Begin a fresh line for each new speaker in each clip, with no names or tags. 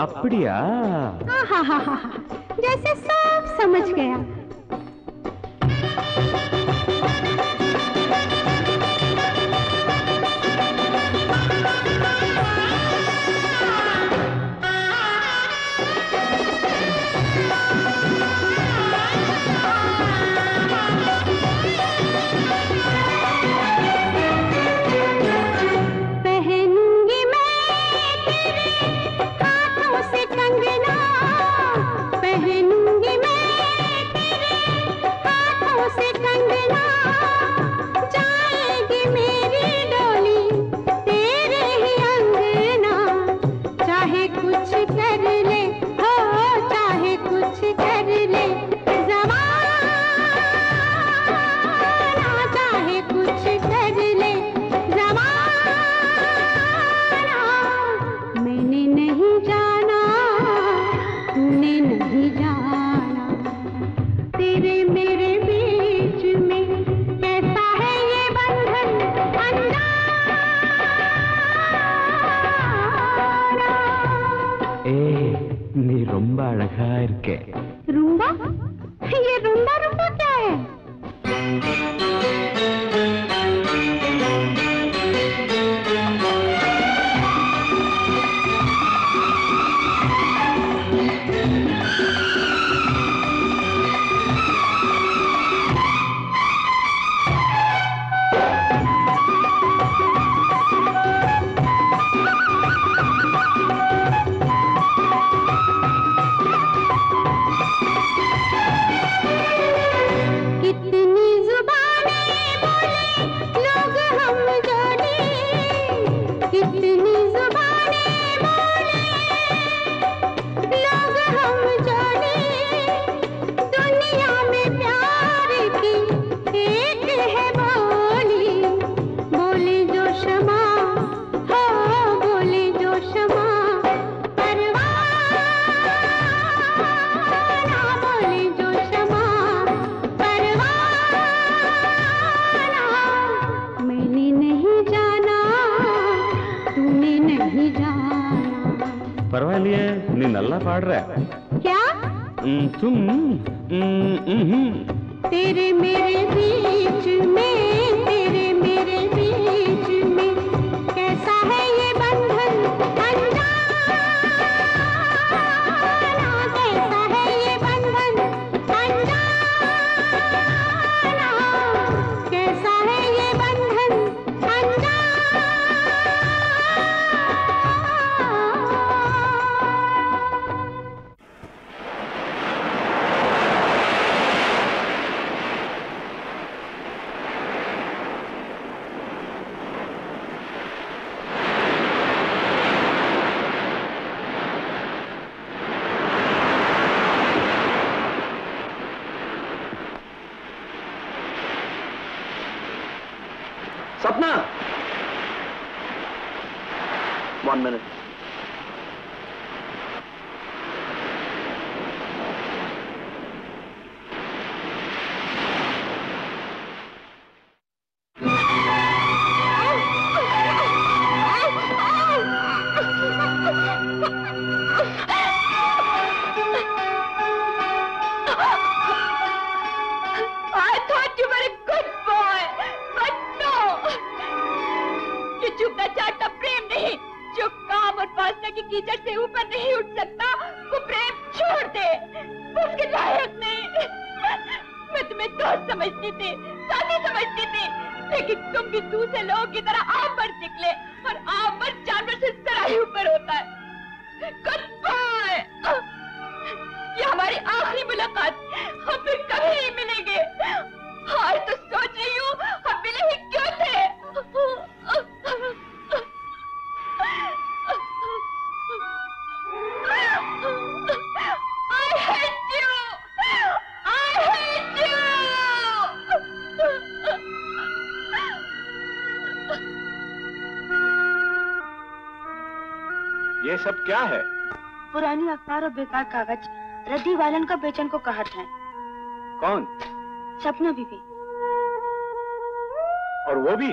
अपड़िया जैसे सब समझ गया कुछ कर ले हो चाहे कुछ कर घर के।
रूम्बा நல்லா
क्या
तुम
तेरे मेरे बीच में तेरे मैं
दोस्त समझती थी साथी समझती थी। लेकिन तुम भी दूसरे लोगों की तरह आम पर निकले और आम पर जानवर से जरा ही ऊपर होता है। ये हमारी आखिरी मुलाकात। हम फिर कभी नहीं मिलेंगे। हाँ तो सोच रही हूँ, हम मिले ही क्यों थे?
ये सब क्या है?
पुरानी अखबार और बेकार कागज़ रद्दी वालन का बेचन को कहा है।
कौन?
सपना बीबी
और वो भी?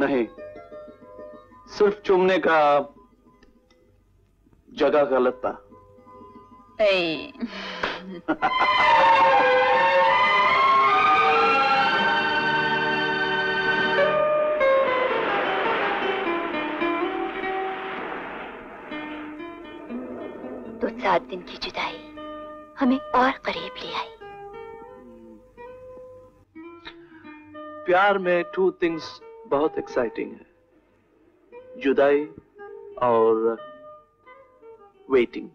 नहीं। सिर्फ़ चुमने का जगह गलत था।
तो सात दिन की जुदाई हमें और करीब ले आई।
प्यार में टू थिंग्स बहुत एक्साइटिंग है। जुदाई और वेटिंग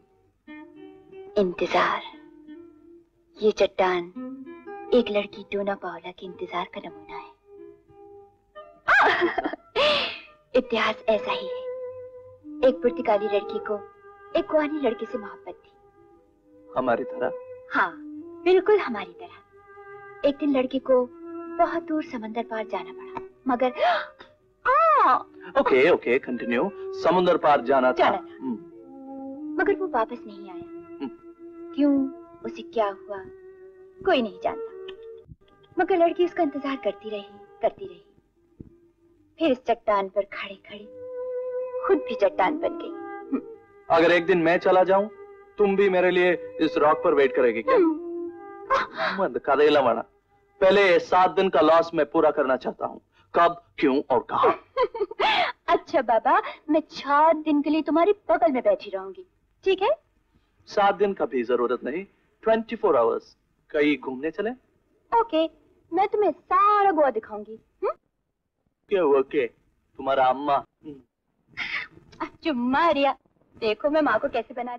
इंतज़ार। ये चट्टान एक लड़की टोना पावला के इंतज़ार का नमूना है। इतिहास ऐसा ही है। एक पुर्तगाली लड़की को एक कुआनी लड़के से मोहब्बत थी।
हमारी तरह?
हाँ बिल्कुल हमारी तरह। एक दिन लड़की को बहुत दूर समंदर पार जाना पड़ा मगर
ओके ओके कंटिन्यू समुद्र पार जाना था। हम्म,
मगर वो वापस नहीं आया। क्यों? उसे क्या हुआ? कोई नहीं जानता। मगर लड़की उसका इंतज़ार करती रही करती रही। फिर इस चट्टान पर खड़े खड़े खुद भी चट्टान बन गई।
अगर एक दिन मैं चला जाऊँ तुम भी मेरे लिए इस रॉक पर वेट करेगी क्या? मत करेला वाला पहले सात दिन का लॉस मैं पूरा करना चाहता हूँ। कब क्यों और कहा?
अच्छा बाबा मैं छह दिन के लिए तुम्हारी बगल में बैठी रहूँगी। ठीक है?
सात दिन का भी ज़रूरत नहीं। ट्वेंटी फोर आवर्स कहीं घूमने चले?
ओके मैं तुम्हें सारा गोवा दिखाऊँगी। हम्म?
क्या ओके। तुम्हारा अम्मा।
चुम्मा रिया देखो मैं माँ को कैसे बना